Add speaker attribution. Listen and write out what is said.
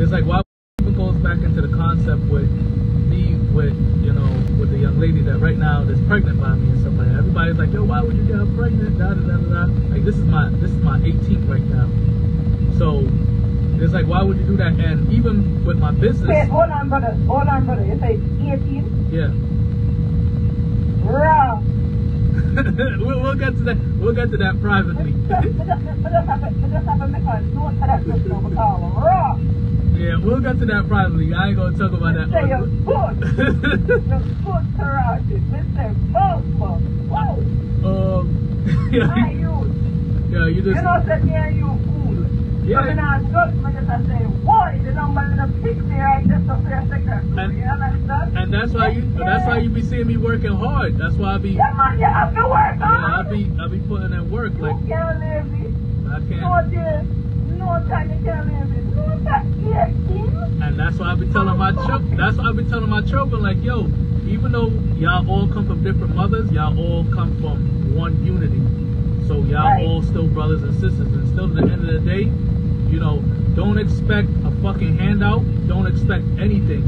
Speaker 1: it's like why it goes back into the concept with me with you know with the young lady that right now that's pregnant by me and stuff like that. Everybody's like, yo, why would you get her pregnant? Da da da da. da. Like this is my this is my 18th right now. So it's like why would you do that? And even with my business,
Speaker 2: Wait, hold on, brother. Hold on, brother. You say 18?
Speaker 1: yeah.
Speaker 2: Raw.
Speaker 1: we'll, we'll get to that. We'll get to that privately. We'll get to that privately. I ain't gonna talk about that.
Speaker 2: Say your foot. Your foot karate. Mr. Bobo. Wow.
Speaker 1: um, yeah,
Speaker 2: you.
Speaker 1: yeah, you
Speaker 2: You
Speaker 1: just
Speaker 2: know, said me and you fool.
Speaker 1: Yeah.
Speaker 2: Coming out just me just say, why the number gonna pick me right just to say a second.
Speaker 1: And-
Speaker 2: You understand?
Speaker 1: and that's why you. That's why you be seeing me working hard. That's why I be.
Speaker 2: Yeah, man, you have to work
Speaker 1: Yeah, I be. I be putting in work. Like
Speaker 2: You can't leave me.
Speaker 1: I
Speaker 2: No
Speaker 1: can't.
Speaker 2: day, no time you can't leave me. No time, 18.
Speaker 1: And that's why I be telling my children. That's why I be telling my children, like, yo, even though y'all all come from different mothers, y'all all come from one unity. So y'all
Speaker 2: Right.
Speaker 1: all still brothers and sisters. And still, at the end of the day, you know, don't expect a fucking handout. Don't expect anything.